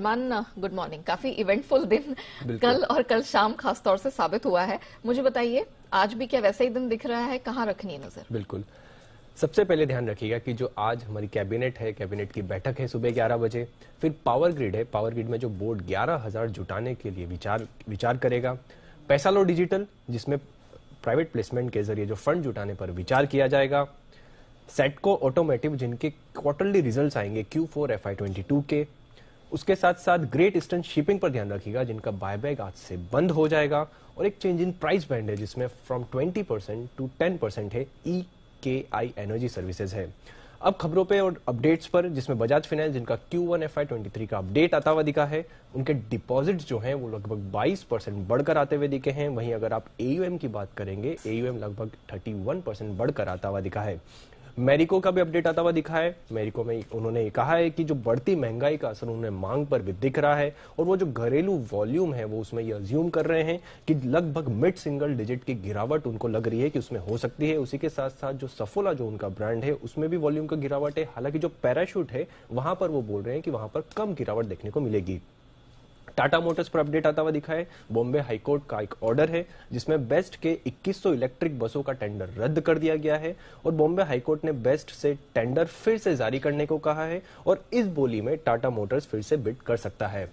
मान good morning काफ़ी eventful दिन कल और कल शाम खास तौर से साबित हुआ है। मुझे बताइए आज भी क्या वैसा ही दिन दिख रहा है? कहाँ रखनी है नज़र? बिल्कुल। सबसे पहले ध्यान रखिएगा कि जो आज हमारी कैबिनेट है कैबिनेट की बैठक है सुबह 11 बजे फिर पावर ग्रिड है। पावर ग्रिड में जो बोर्ड ग्यारह हज़ार जुटाने के लिए विचार विचार करेगा। पैसा लो डिजिटल जिसमें प्राइवेट प्लेसमेंट के ज़रिए जो फंड जुटाने पर विचार किया जाएगा। सेटको ऑटोमेटिव जिनके क्वार्टरली रिजल्ट्स आएँगे Q four FY twenty two के उसके साथ साथ ग्रेट ईस्टर्न शिपिंग पर ध्यान रखिएगा, जिनका बाय बायबैक आज से बंद हो जाएगा और एक चेंज इन प्राइस बैंड है, जिसमें फ्रॉम 20 परसेंट टू 10 परसेंट है ई के आई एनर्जी सर्विसेज़ है। अब खबरों पे और अपडेट्स पर, जिसमें बजाज फाइनेंस जिनका Q one FY twenty three का अपडेट आता हुआ दिखा है, उनके डिपॉजिट्स जो हैं, वो लगभग 22 परसेंट बढ़कर आते हुए दिखे हैं। वहीं अगर आप एयूएम की बात करेंगे एयूएम लगभग 31 परसेंट बढ़कर आता हुआ दिखा है। मेरिको का भी अपडेट आता हुआ दिखा है। मेरिको में उन्होंने ये कहा है कि जो बढ़ती महँगाई का असर उन्हें मांग पर भी दिख रहा है और वो जो घरेलू वॉल्यूम है, वो उसमें ये अज्यूम कर रहे हैं कि लगभग मिड सिंगल डिजिट की गिरावट उनको लग रही है कि उसमें हो सकती है। उसी के साथ साथ जो सफोला जो उनका ब्रांड है, उसमें भी वॉल्यूम का गिरावट है। हालाँकि जो पैराशूट है, वहाँ पर वो बोल रहे हैं कि वहाँ पर कम गिरावट देखने को मिलेगी। टाटा मोटर्स पर अपडेट आता हुआ दिखा है। बॉम्बे हाईकोर्ट का एक ऑर्डर है, जिसमें बेस्ट के 2100 इलेक्ट्रिक बसों का टेंडर रद्द कर दिया गया है और बॉम्बे हाईकोर्ट ने बेस्ट से टेंडर फिर से जारी करने को कहा है और इस बोली में टाटा मोटर्स फिर से बिट कर सकता है।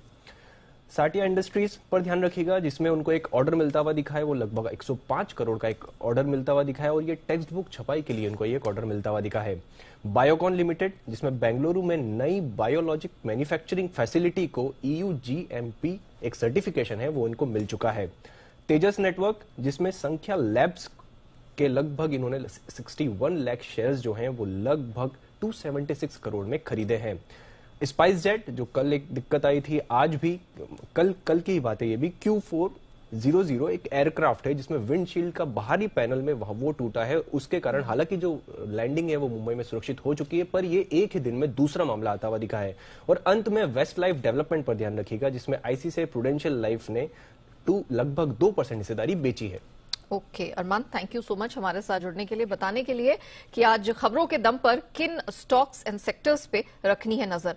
साटिया इंडस्ट्रीज़ पर ध्यान रखिएगा, जिसमें उनको एक ऑर्डर मिलता हुआ दिखा है, वो लगभग 105 करोड़ का एक ऑर्डर मिलता हुआ दिखा है, और ये टेक्स्ट बुक छपाई के लिए उनको एक ऑर्डर मिलता हुआ दिखा है। बायोकॉन लिमिटेड जिसमें बेंगलुरु में नई बायोलॉजिक मैन्युफैक्चरिंग फैसिलिटी को ईयू जीएमपी एक सर्टिफिकेशन है, वो इनको मिल चुका है। तेजस नेटवर्क जिसमें संख्या लैब्स के लगभग इन्होंने 61 लाख शेयर्स जो हैं, वो लगभग 276 करोड़ में खरीदे हैं। स्पाइस जेट जो कल एक दिक्कत आई थी आज भी कल कल की ही बात है ये भी क्यू फोर ज़ीरो ज़ीरो एक एयरक्राफ्ट है जिसमें विंडशील्ड का बाहरी पैनल में वो टूटा है उसके कारण हालाँकि जो लैंडिंग है वो मुंबई में सुरक्षित हो चुकी है पर ये एक ही दिन में दूसरा मामला आता हुआ दिखा है। और अंत में वेस्ट लाइफ डेवलपमेंट पर ध्यान रखिएगा जिसमें आईसीसी प्रूडेंशियल लाइफ ने टू लगभग दो परसेंट हिस्सेदारी बेची है। Okay okay, Arman thank you so much हमारे साथ जुड़ने के लिए। बताने के लिए कि आज खबरों के दम पर किन स्टॉक्स एंड सेक्टर्स पे रखनी है नज़र।